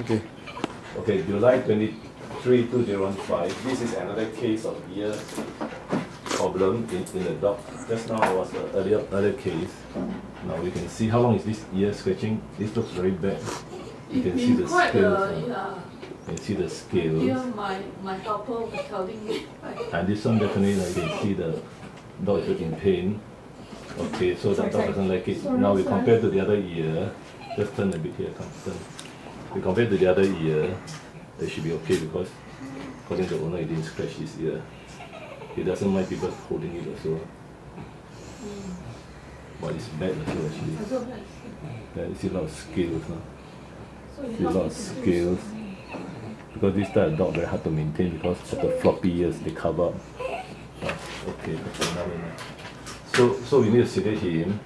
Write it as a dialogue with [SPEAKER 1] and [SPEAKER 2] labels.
[SPEAKER 1] Okay.
[SPEAKER 2] Okay, July 23, 2015. This is another case of ear problem in, in the dog. Just now was the earlier other case. Now we can see how long is this ear scratching. This looks very bad. You can see the
[SPEAKER 3] quite
[SPEAKER 2] scales.
[SPEAKER 3] uh.
[SPEAKER 2] You can see the
[SPEAKER 3] Here
[SPEAKER 2] scales.
[SPEAKER 3] my, my helper was telling me.
[SPEAKER 2] And this one definitely like, you can see the dog is in pain. Okay, so the dog doesn't like it. Now we compare to the other ear. Just turn a bit here, come turn. We compare to the other ear. It should be okay because according to the owner, he didn't scratch his ear. He doesn't mind people holding it also. But it's bad also actually.
[SPEAKER 3] I don't.
[SPEAKER 2] Yeah, you see a lot of scales now. See a lot of scales. Because this type of dog very hard to maintain because of the floppy ears they cover up. Ah, okay, that's another one. So so we need to sedate him.